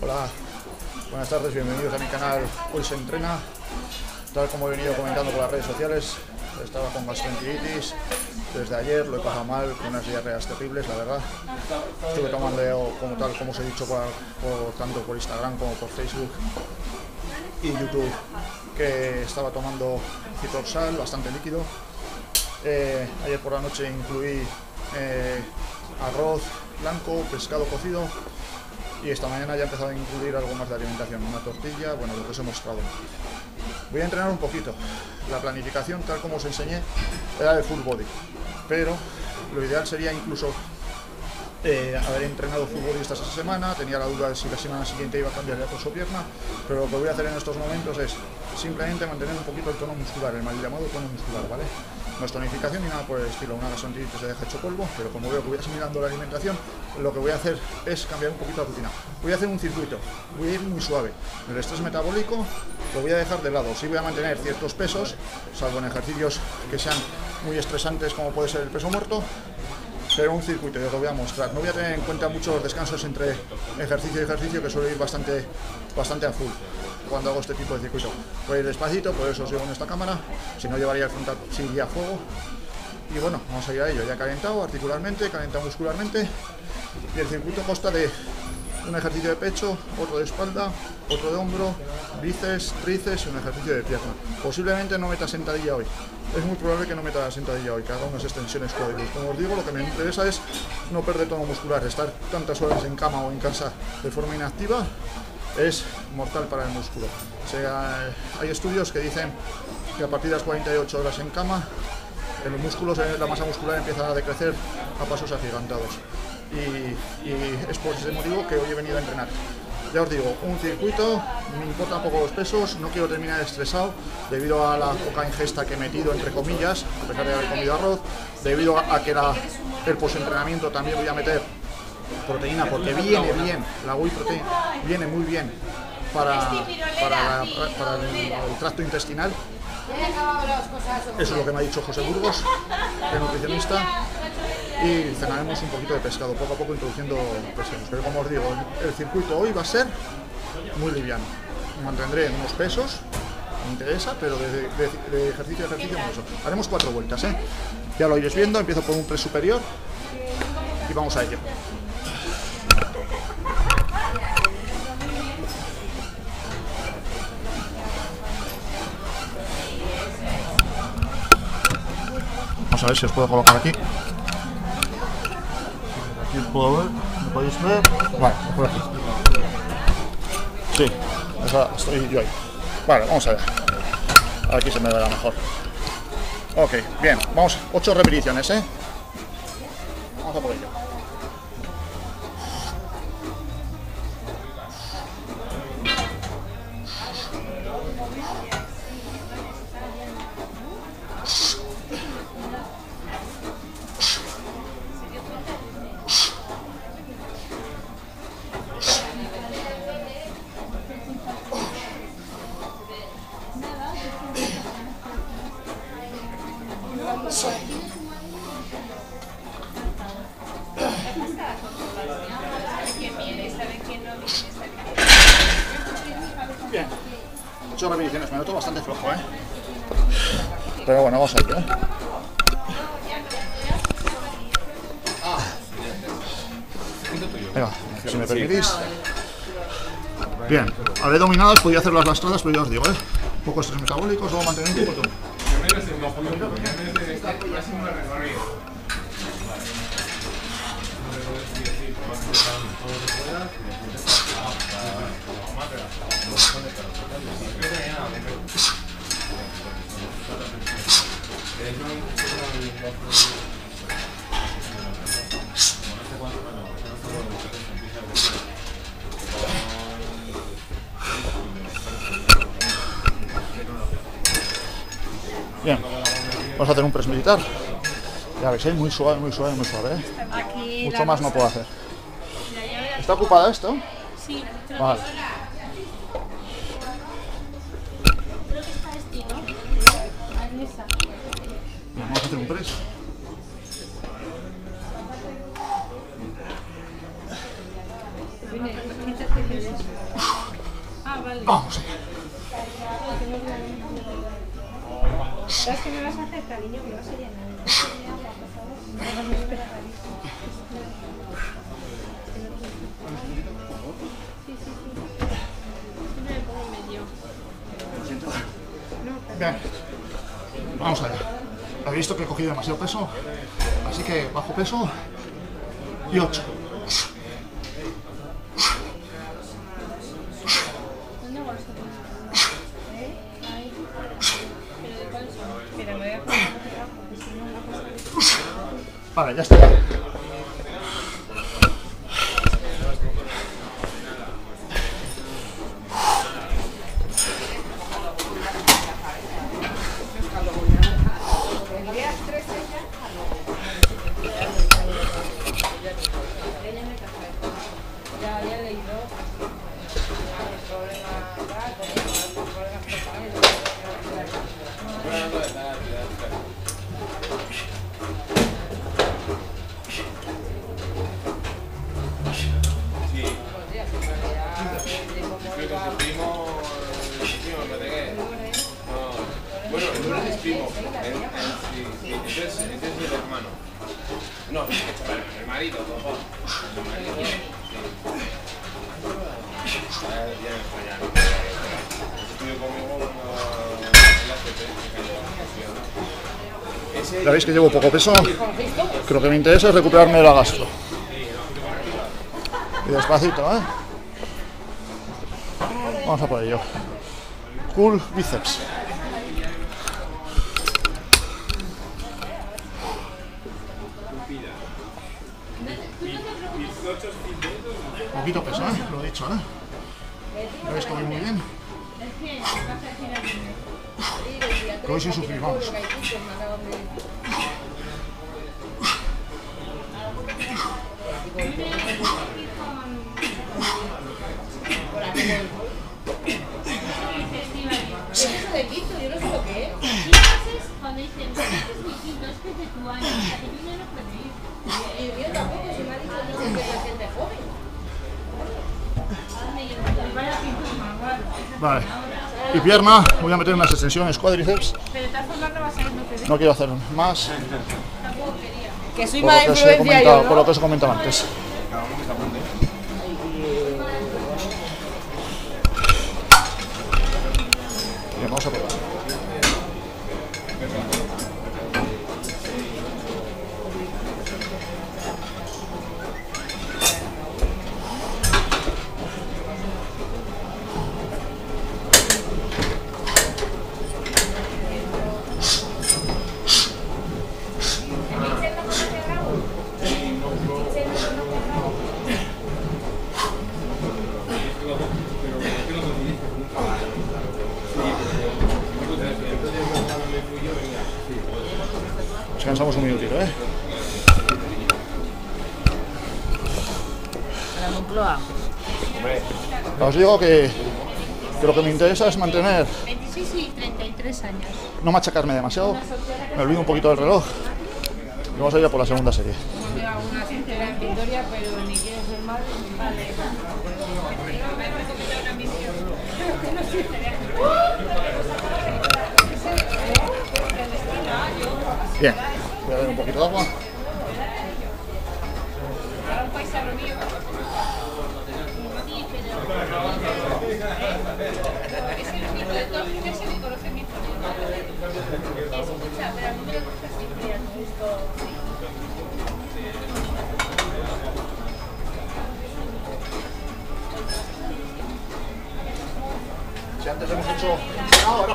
Hola, buenas tardes, bienvenidos a mi canal Hoy se entrena. Tal como he venido comentando por las redes sociales, estaba con gastroenteritis desde ayer, lo he pasado mal, con unas diarreas terribles, la verdad. Estuve tomando, como tal, como os he dicho, por, tanto por Instagram como por Facebook y YouTube, que estaba tomando citorsal, bastante líquido. Eh, ayer por la noche incluí eh, arroz blanco, pescado cocido y esta mañana ya he empezado a incluir algo más de alimentación, una tortilla, bueno, lo que os he mostrado. Voy a entrenar un poquito. La planificación, tal como os enseñé, era de full body, pero lo ideal sería incluso eh, haber entrenado futbolistas esa semana, tenía la duda de si la semana siguiente iba a cambiar de torso pierna, pero lo que voy a hacer en estos momentos es simplemente mantener un poquito el tono muscular, el mal llamado tono muscular, ¿vale? No es tonificación ni nada por el estilo, una gastroenteritis se deja hecho polvo, pero como veo que voy asimilando la alimentación, lo que voy a hacer es cambiar un poquito la rutina. Voy a hacer un circuito, voy a ir muy suave. El estrés metabólico lo voy a dejar de lado, sí voy a mantener ciertos pesos, salvo en ejercicios que sean muy estresantes como puede ser el peso muerto, pero un circuito, yo os lo voy a mostrar. No voy a tener en cuenta muchos descansos entre ejercicio y ejercicio, que suele ir bastante, bastante a cuando hago este tipo de circuito. Voy a ir despacito, por eso llevo en esta cámara, si no llevaría el frontal, si iría a fuego. Y bueno, vamos a ir a ello, ya calentado articularmente, calentado muscularmente, y el circuito consta de un ejercicio de pecho, otro de espalda, otro de hombro, bíceps, tríceps y un ejercicio de pierna. Posiblemente no meta sentadilla hoy. Es muy probable que no meta la sentadilla hoy, que haga unas extensiones cuádriceps. Como os digo, lo que me interesa es no perder tono muscular. Estar tantas horas en cama o en casa de forma inactiva es mortal para el músculo. Hay estudios que dicen que a partir de las 48 horas en cama, el músculo, la masa muscular empieza a decrecer a pasos agigantados y, es por ese motivo que hoy he venido a entrenar. Ya os digo, un circuito, me importan poco los pesos, no quiero terminar estresado debido a la poca ingesta que he metido, entre comillas, a pesar de haber comido arroz, debido a que el postentrenamiento también voy a meter proteína, porque viene bien, la whey protein viene muy bien para, para, el, tracto intestinal. Eso es lo que me ha dicho José Burgos, el nutricionista y cenaremos un poquito de pescado, poco a poco introduciendo pescados. Pero como os digo, el circuito hoy va a ser muy liviano. Mantendré unos pesos, me interesa, pero de, ejercicio a ejercicio eso. Haremos cuatro vueltas, ¿eh? Ya lo iréis viendo, empiezo por un press superior y vamos a ello. A ver si os puedo colocar aquí puedo ver, ¿me podéis ver? Vale, por aquí. Sí, estoy yo ahí. Vale, vamos a ver. Aquí se me verá mejor. Ok, bien, vamos, ocho repeticiones, ¿eh? Vamos a por ello. Pero bueno, vamos a ir, ¿eh? Venga, si me permitís. Bien, haré dominadas, podía hacer las lastradas, pero ya os digo, ¿eh? Pocos estrés metabólicos, luego mantener un poco todo. Bien, vamos a hacer un press militar. Ya veis, ¿eh? muy suave, muy suave, muy suave. ¿eh? Mucho más no puedo hacer. ¿Está ocupada esto? Sí. Vale. Vamos a hacer un press. Vamos allá. ¿Sabes qué me vas a hacer, cariño? Que vas a llenar. Me. Vamos allá. Habéis visto que he cogido demasiado peso, así que bajo peso y 8. ¿Dónde vas a ¿Eh? Ahí. ¿Pero de cuáles son? Espera, me voy a poner aquí abajo, porque si no la cosa... Vale, ya está. Ya, ya he leído. Pero tu primo, eh, tu primo, no te qué. No. Bueno, el lunes es primo. El- el- sí, el. No, el marido. El veis que llevo poco peso, que lo que me interesa es recuperarme la gastro. Y despacito, ¿eh? Vamos a por ello. Cool bíceps. Poquito peso, ¿eh? Lo que voy muy bien. Que hoy sin sufrir, vamos. Eso de Quito, yo no sé lo que es. ¿Qué haces cuando dicen, "No, este es mi quinto, este es de tu año? Vale. Y pierna, voy a meter unas extensiones cuádriceps. Pero de todas formas no vas a ir, dejo. No quiero hacer más Que soy por mala lo que os he influencia yo, por lo que os he comentado antes. Bien, vamos a probar. Descansamos un minutito, ¿eh? La Moncloa. Os digo que, que lo que me interesa es mantener, 26 y 33 años. no machacarme demasiado. Me olvido un poquito del reloj. Y vamos a ir a por la segunda serie. Bien, voy a dar un poquito de agua. un paisano mío. Es el único de todos los que me conoce mi familia. Escucha, pero a mí me gusta siempre al gusto. Si antes hemos hecho ahora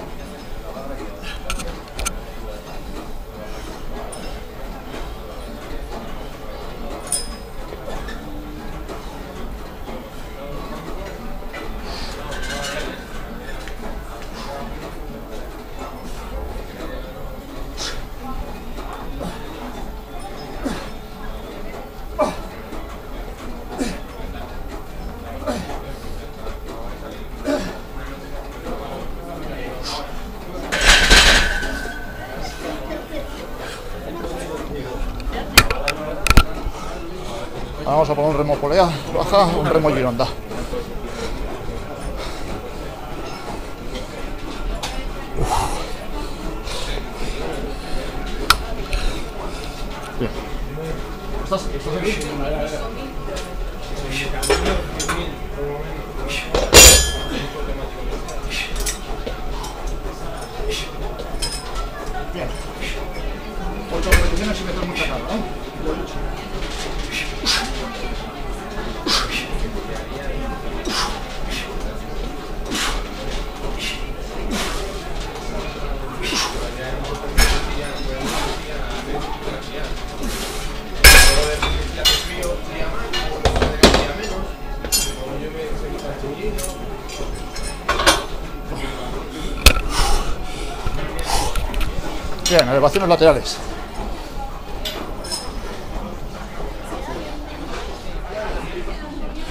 Vamos a poner un remo polea baja, un remo gironda. Bien, elevaciones laterales.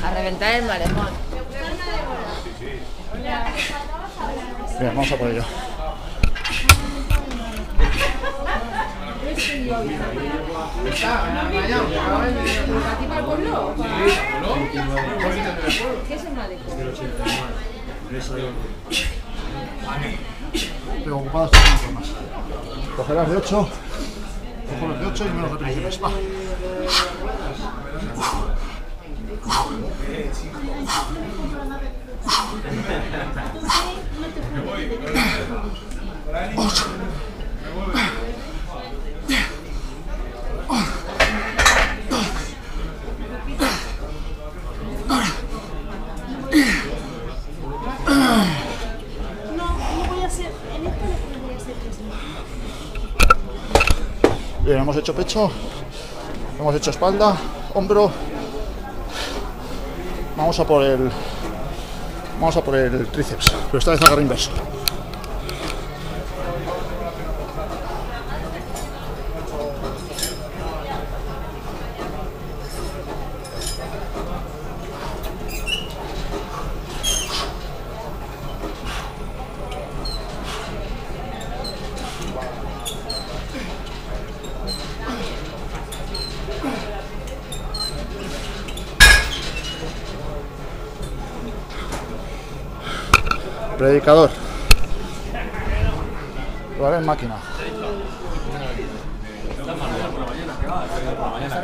A reventar el malecón. Bien, vamos a por ello. ¿Aquí para el pueblo? ¿Qué es el malecón? Pero ocupadas por más. Cogerás de 8, cojo los de 8 y menos repeticiones. Va. No, no voy a hacer. En esto no voy a hacer tres Bien, hemos hecho pecho, hemos hecho espalda, hombro. Vamos a por el. Vamos a por el tríceps, pero esta vez agarre inverso. Predicador. Lo haré en máquina.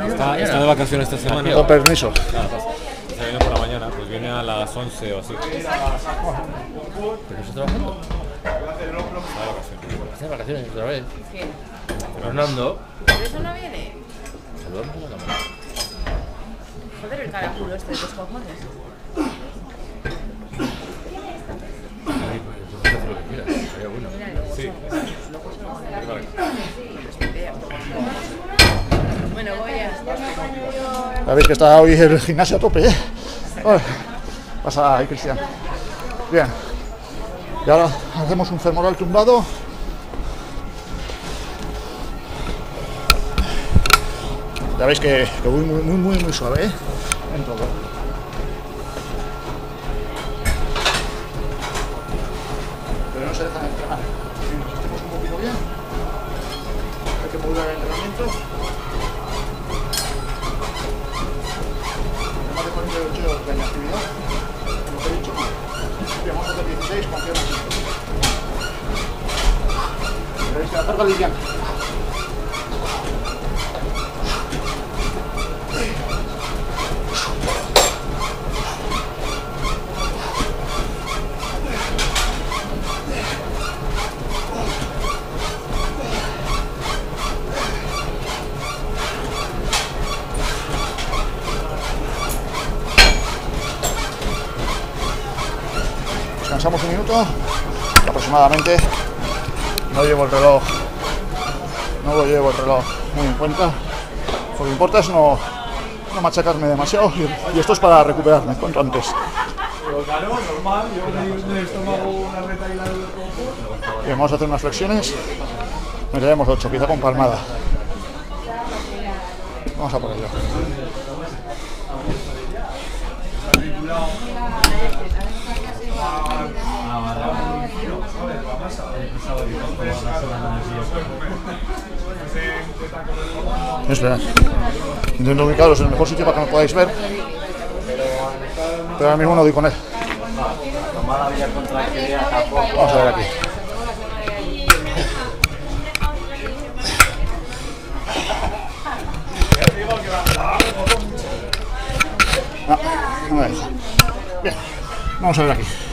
Está, está de vacaciones esta semana. Con permiso. Se viene por la mañana, pues viene a las 11 o así. Está de vacaciones. Está de vacaciones otra vez. ¿Quién? Fernando. ¿Por eso no viene? Joder, el caraculo este de los cojones. Ay, pues, tú puedes hacer lo que quieras. Sería bueno. Sí. voy a... Que está hoy el gimnasio a tope, ¿eh? Pasa ahí, Cristian. Bien. Y ahora hacemos un femoral tumbado. Ya veis que, que voy muy, muy, muy, muy suave, ¿eh? En todo. Aproximadamente. No llevo el reloj, no lo llevo el reloj muy en cuenta. Lo que importa es no, no machacarme demasiado y, y esto es para recuperarme cuanto antes. Y vamos a hacer unas flexiones. Meteremos 8, quizá con palmada. Vamos a por ello. Esperad. Intento ubicaros en el mejor sitio para que me podáis ver. Pero ahora mismo no doy con él. Vamos a ver aquí. Ah, no vamos a ver aquí.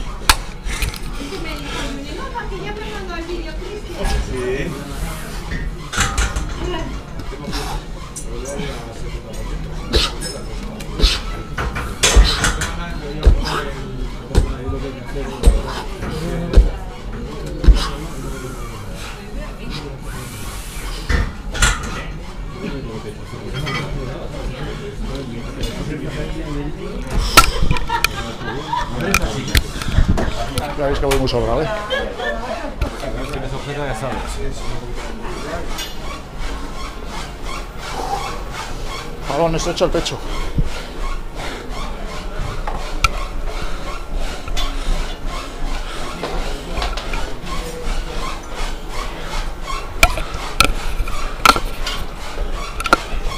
Ya veis que voy muy sobrado. Ojera, ya sabes. Balón estrecho al pecho.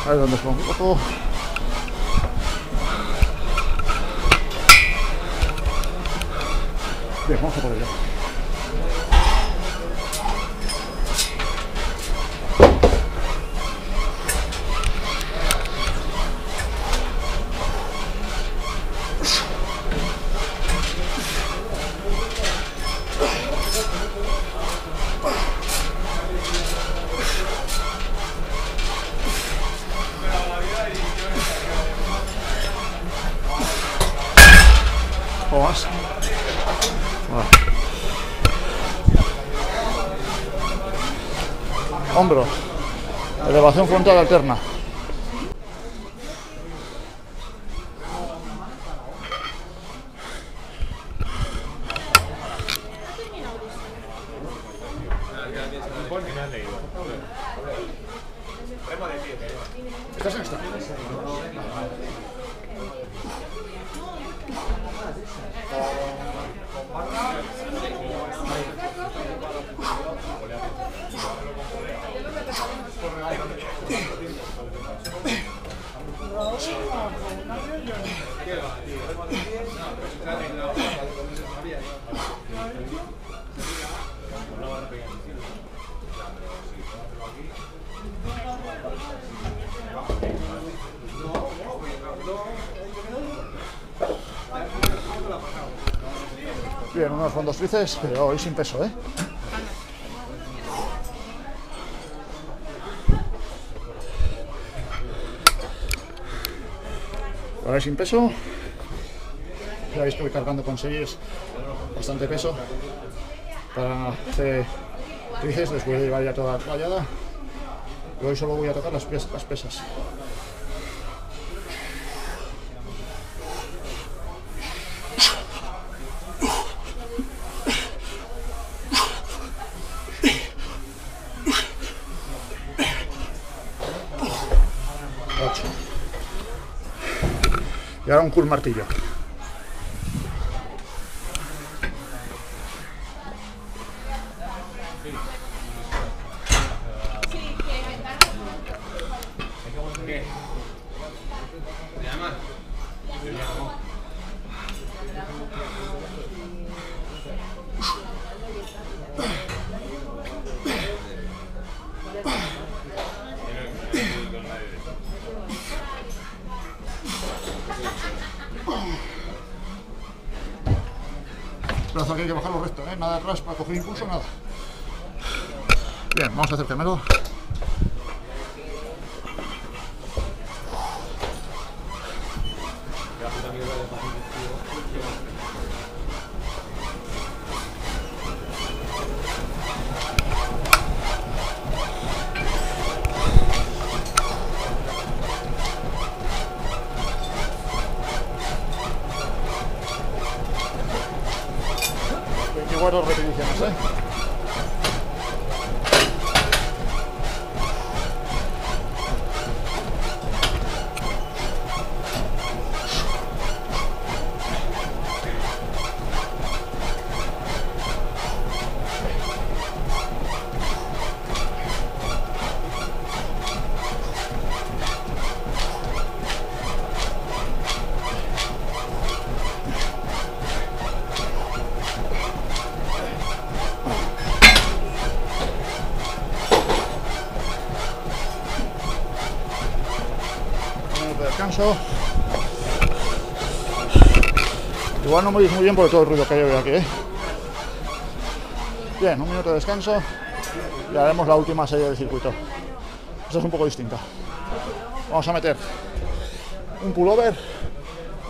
A ver dónde pongo poco. Bien, vamos a por ello. Elevación frontal alterna. ¿Estás en esta? Fondos tríceps, pero hoy sin peso, ¿eh? Ahora sin peso. Ya veis que voy cargando con series bastante peso para hacer tríceps. Voy a llevar ya toda la toallada. Y hoy solo voy a tocar las pesas. Ocho. Y ahora un cool martillo. Veinticuatro repeticiones, ¿eh? Descanso. Igual no me oís muy bien por todo el ruido que hay aquí, ¿eh? Bien, un minuto de descanso y haremos la última serie del circuito. Esta es un poco distinta. Vamos a meter un pullover,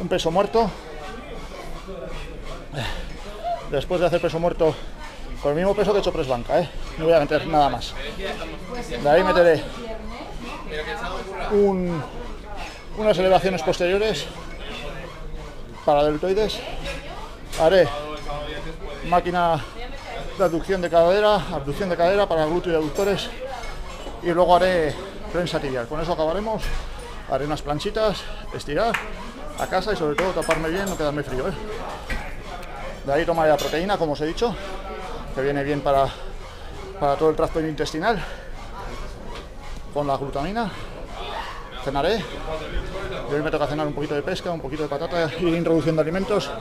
un peso muerto. Después de hacer peso muerto con el mismo peso que he hecho press banca, ¿eh? no voy a meter nada más. De ahí meteré un- unas elevaciones posteriores para deltoides. Haré máquina de abducción de cadera, abducción de cadera para glúteo y aductores y luego haré prensa tibial. Con eso acabaremos. Haré unas planchitas, estirar a casa y sobre todo taparme bien, no quedarme frío. ¿eh? De ahí tomaré la proteína, como os he dicho, que viene bien para, para todo el tracto intestinal, con la glutamina. Cenaré. Y hoy me toca cenar un poquito de pesca, un poquito de patata, ir introduciendo alimentos,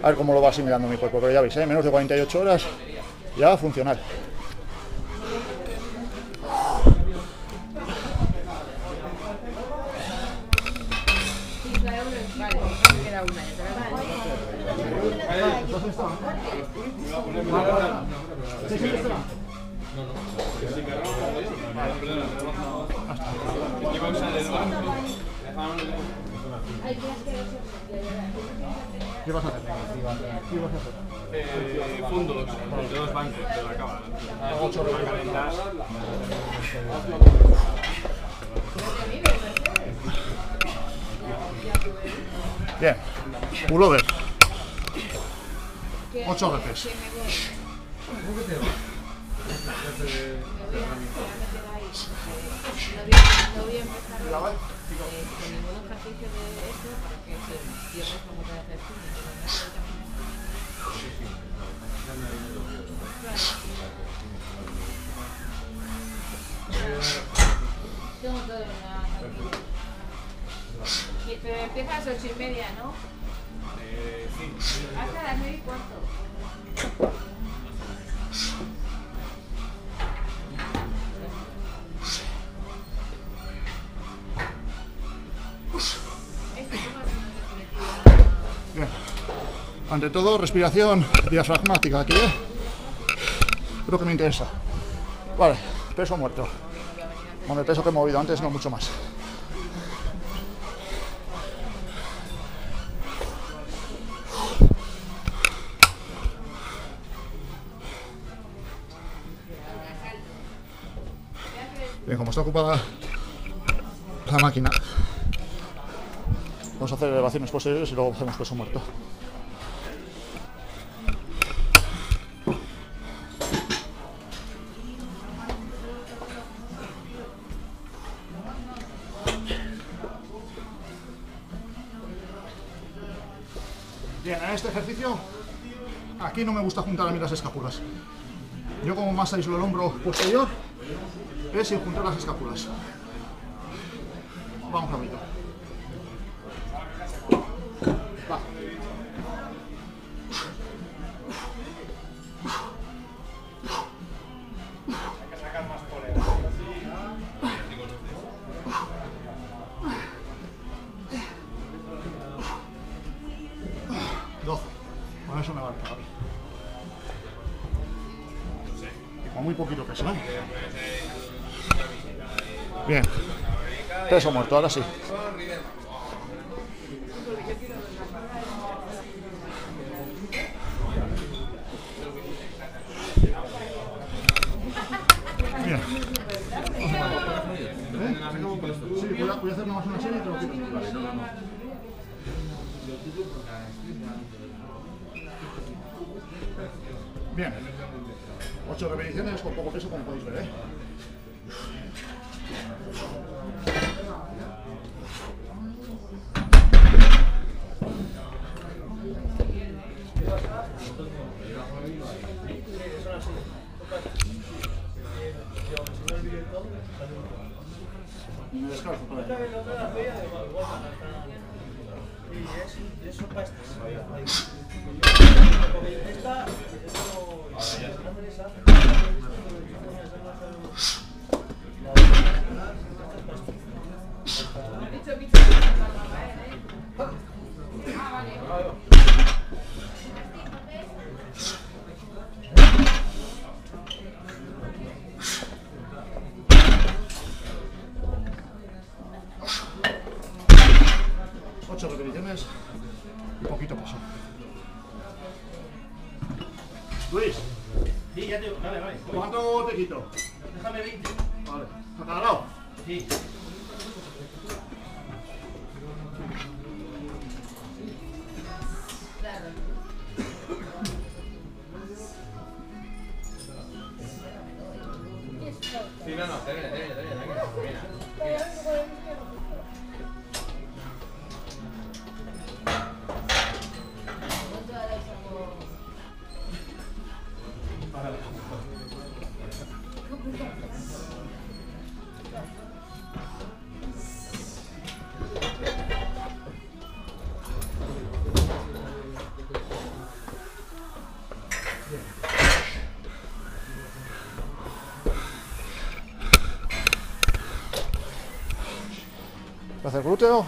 a ver cómo lo va asimilando mi cuerpo. Pero ya veis, ¿eh? menos de 48 horas, ya va a funcionar. ¿Qué vas a hacer? ¿Qué vas a hacer? Eh, fondos de dos bancos de la cámara. Ocho Calentas. Bien. Pullover. 8 veces. No voy a empezar eh, con ningún ejercicio de pierdes como que hacer tú. Tengo todo en la Y- Pero empieza a las ocho y media, ¿no? Hasta las nueve y cuarto. Ante todo, respiración diafragmática aquí, ¿eh? Creo que me interesa. Vale, peso muerto. Con el peso que he movido antes, no mucho más. Bien, como está ocupada la máquina, vamos a hacer elevaciones posteriores y luego hacemos peso muerto. En este ejercicio, aquí no me gusta juntar a mí las escápulas. Yo como más aíslo el hombro posterior, es sin juntar las escápulas. Vamos. Va. Peso muerto, ahora sí. Bien. Sí, voy a, voy a hacer nomás una serie y te lo quito. Bien. Ocho repeticiones con poco peso, como podéis ver, ¿eh? Me descalzo para allá. Y eso para esta. Esta, Ah, vale. 8 repeticiones y poquito peso. Luis, Sí, ya te. Vale, vale. ¿cuánto te quito? Déjame 20. Vale, cada lado. Sí, Hacer glúteo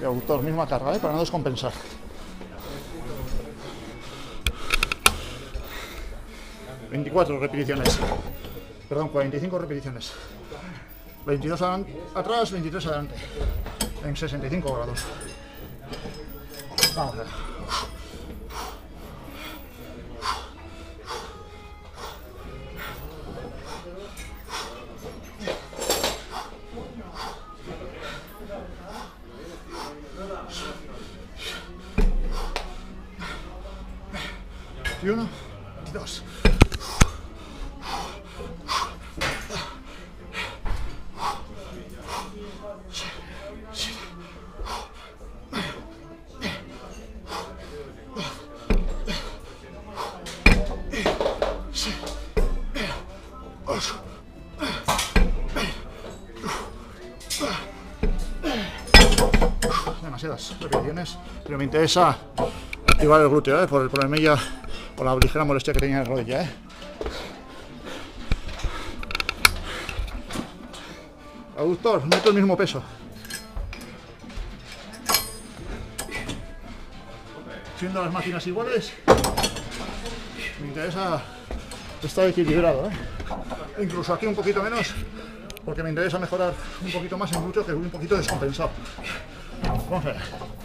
y abductor, misma carga, ¿eh? para no descompensar. ...24 repeticiones. Perdón, 45 repeticiones. 22 adan- atrás, 23 adelante. En 65 grados. Vamos a Demasiadas repeticiones, pero me interesa activar el glúteo, ¿eh? por el problemilla o la ligera molestia que tenía en la rodilla. ¿eh? Aductor, meto el mismo peso. Siendo las máquinas iguales, me interesa estar equilibrado. ¿eh? Incluso aquí un poquito menos, porque me interesa mejorar un poquito más en glúteo que un poquito descompensado. Vamos a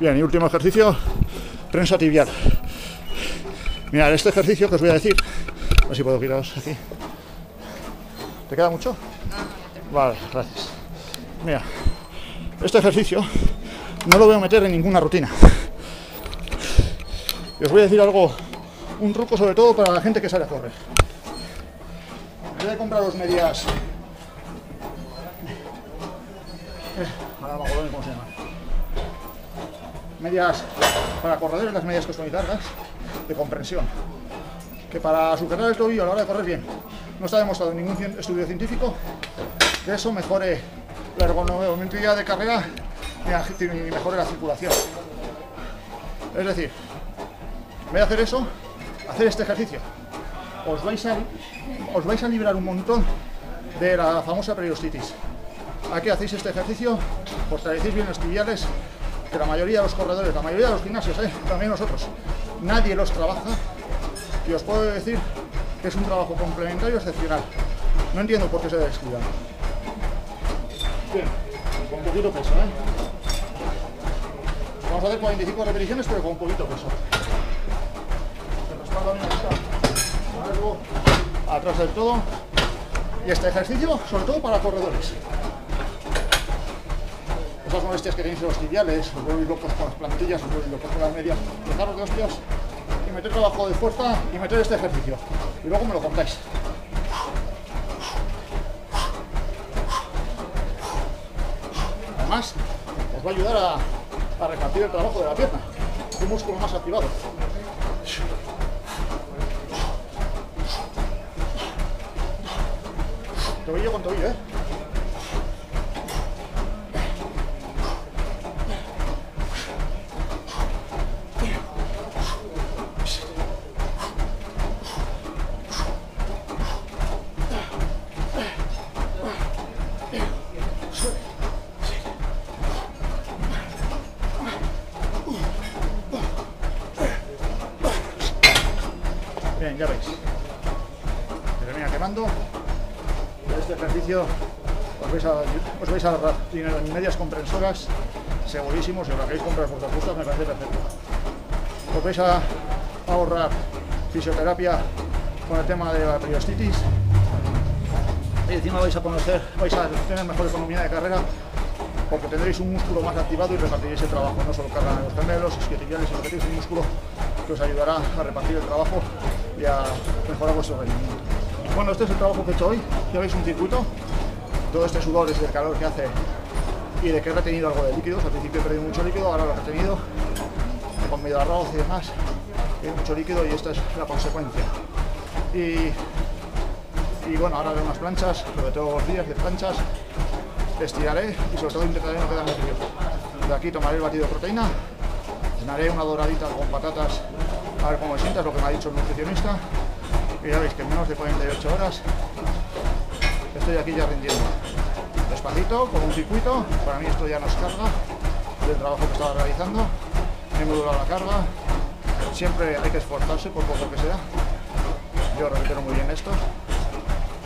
Bien, y último ejercicio, prensa tibial. Mirad, este ejercicio que os voy a decir, a ver si puedo giraros aquí. ¿Te queda mucho? Vale, gracias. Mira, este ejercicio no lo voy a meter en ninguna rutina. Y os voy a decir algo, un truco sobre todo para la gente que sale a correr. Vez de compraros medias... Eh, ahora me acuerdo de cómo se llama. Medias para corredores, las medias son muy largas, de comprensión. Que para superar el tobillo a la hora de correr bien, no está demostrado en ningún estudio científico que eso mejore la ergonomía de carrera ni mejore la circulación. Es decir, en vez de hacer eso, hacer este ejercicio. Os vais a, os vais a librar un montón de la famosa periostitis. Aquí hacéis este ejercicio, fortalecéis bien los tibiales, que la mayoría de los corredores, la mayoría de los gimnasios, ¿eh? también nosotros, nadie los trabaja y os puedo decir que es un trabajo complementario excepcional. No entiendo por qué se descuidan. Bien, con poquito peso, ¿eh? Vamos a hacer 45 repeticiones, pero con poquito peso. El respaldo está largo, atrás del todo. Y este ejercicio, sobre todo para corredores. Esas molestias que tenéis en los tibiales, os volvéis locos con las plantillas, os volvéis locos con las medias, dejaros de hostias y meter trabajo de fuerza y meter este ejercicio. Y luego me lo contáis. además os va a ayudar a, a repartir el trabajo de la pierna. Un músculo más activado. Tobillo con tobillo, ¿eh? Medias comprensoras, segurísimo, si os la queréis comprar vuestras justas me parece perfecto. Os vais a ahorrar fisioterapia con el tema de la periostitis y encima vais a conocer, vais a tener mejor economía de carrera porque tendréis un músculo más activado y repartiréis el trabajo, no solo cargan los gemelos, isquiotibiales, sino que tenéis un músculo que os ayudará a repartir el trabajo y a mejorar vuestro rendimiento. Bueno, este es el trabajo que he hecho hoy, ya veis un circuito, todo este sudor es del calor que hace y de que he retenido algo de líquidos, al principio he perdido mucho líquido, ahora lo he retenido, he comido arroz y demás, hay mucho líquido y esta es la consecuencia. Y, y bueno, ahora haré unas planchas, sobre todo los días de planchas, estiraré y sobre todo intentaré no quedarme frío. De aquí tomaré el batido de proteína, cenaré una doradita con patatas, a ver cómo me sientas, lo que me ha dicho el nutricionista. Y ya veis que en menos de 48 horas estoy aquí ya rindiendo. Despacito, con un circuito, para mí esto ya no es carga del trabajo que estaba realizando. He modulado la carga, siempre hay que esforzarse por poco que sea. Yo repito muy bien esto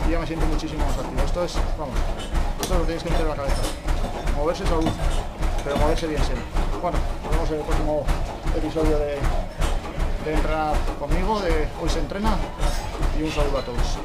y ya me siento muchísimo más activo. Esto es, vamos, esto lo tenéis que meter en la cabeza. Moverse es salud, pero moverse bien siempre. Bueno, nos vemos en el próximo episodio de, de entrenar conmigo, de hoy se entrena y un saludo a todos.